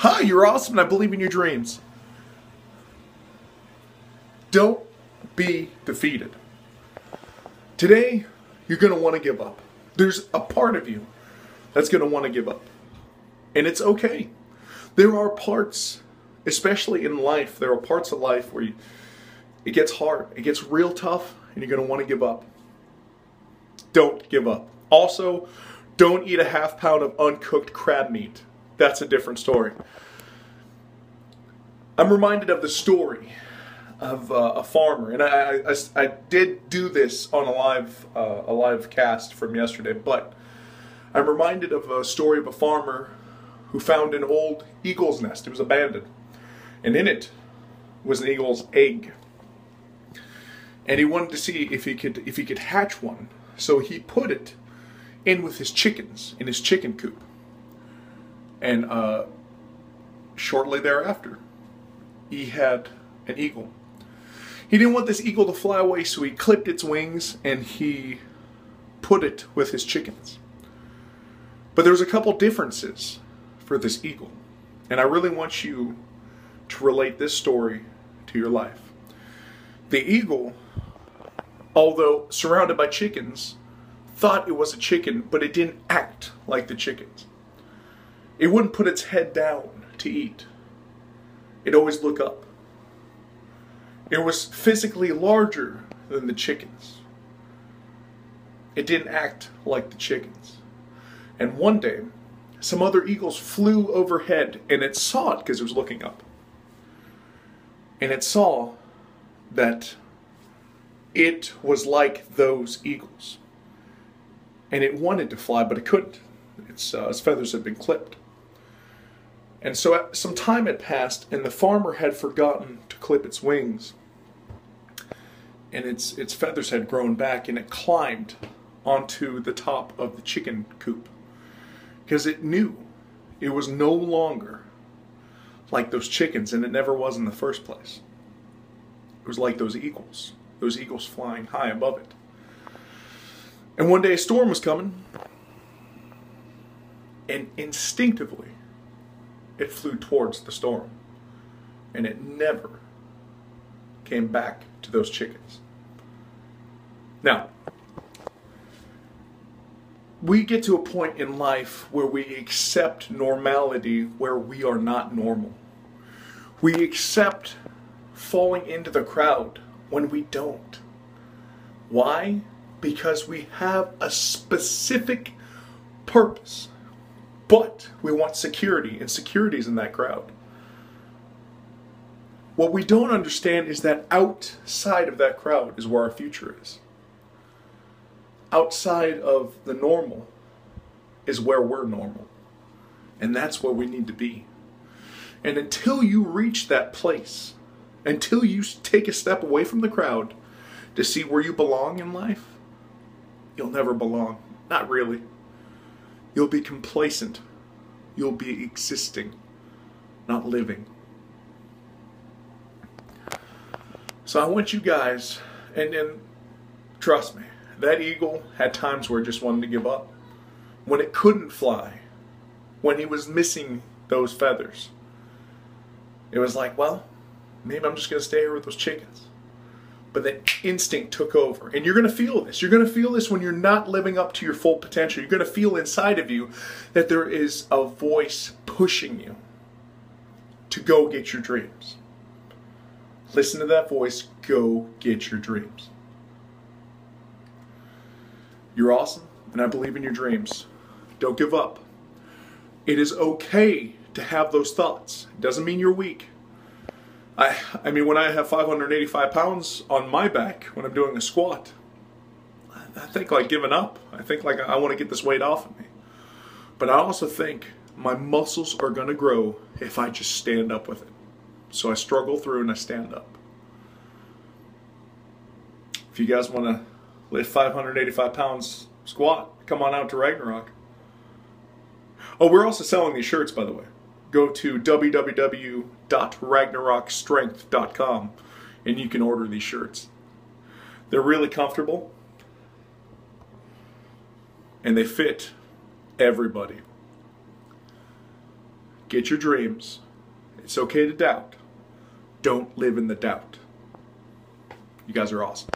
Hi, you're awesome and I believe in your dreams. Don't be defeated. Today, you're going to want to give up. There's a part of you that's going to want to give up. And it's okay. There are parts, especially in life, there are parts of life where you, it gets hard, it gets real tough, and you're going to want to give up. Don't give up. Also, don't eat a half pound of uncooked crab meat. That's a different story. I'm reminded of the story of uh, a farmer, and I, I, I, did do this on a live uh, a live cast from yesterday, but I'm reminded of a story of a farmer who found an old eagle's nest. It was abandoned, and in it was an eagle's egg, and he wanted to see if he could if he could hatch one. So he put it in with his chickens in his chicken coop, and uh, shortly thereafter, he had an eagle he didn't want this eagle to fly away, so he clipped its wings and he put it with his chickens. But there's a couple differences for this eagle. And I really want you to relate this story to your life. The eagle, although surrounded by chickens, thought it was a chicken, but it didn't act like the chickens. It wouldn't put its head down to eat. It'd always look up. It was physically larger than the chickens. It didn't act like the chickens. And one day, some other eagles flew overhead and it saw it because it was looking up. And it saw that it was like those eagles. And it wanted to fly, but it couldn't. Its, uh, its feathers had been clipped. And so some time had passed, and the farmer had forgotten to clip its wings. And its, its feathers had grown back, and it climbed onto the top of the chicken coop. Because it knew it was no longer like those chickens, and it never was in the first place. It was like those eagles, those eagles flying high above it. And one day a storm was coming, and instinctively, it flew towards the storm. And it never came back to those chickens. Now, we get to a point in life where we accept normality where we are not normal. We accept falling into the crowd when we don't. Why? Because we have a specific purpose. But we want security, and security is in that crowd. What we don't understand is that outside of that crowd is where our future is. Outside of the normal is where we're normal. And that's where we need to be. And until you reach that place, until you take a step away from the crowd to see where you belong in life, you'll never belong. Not really. You'll be complacent. You'll be existing, not living. So I want you guys, and then trust me, that eagle had times where it just wanted to give up. When it couldn't fly, when he was missing those feathers, it was like, well, maybe I'm just going to stay here with those chickens but then instinct took over. And you're going to feel this. You're going to feel this when you're not living up to your full potential. You're going to feel inside of you that there is a voice pushing you to go get your dreams. Listen to that voice. Go get your dreams. You're awesome, and I believe in your dreams. Don't give up. It is okay to have those thoughts. It doesn't mean you're weak. I, I mean, when I have 585 pounds on my back when I'm doing a squat, I think like giving up. I think like I want to get this weight off of me. But I also think my muscles are going to grow if I just stand up with it. So I struggle through and I stand up. If you guys want to lift 585 pounds squat, come on out to Ragnarok. Oh, we're also selling these shirts, by the way go to www.ragnarokstrength.com and you can order these shirts. They're really comfortable and they fit everybody. Get your dreams. It's okay to doubt. Don't live in the doubt. You guys are awesome.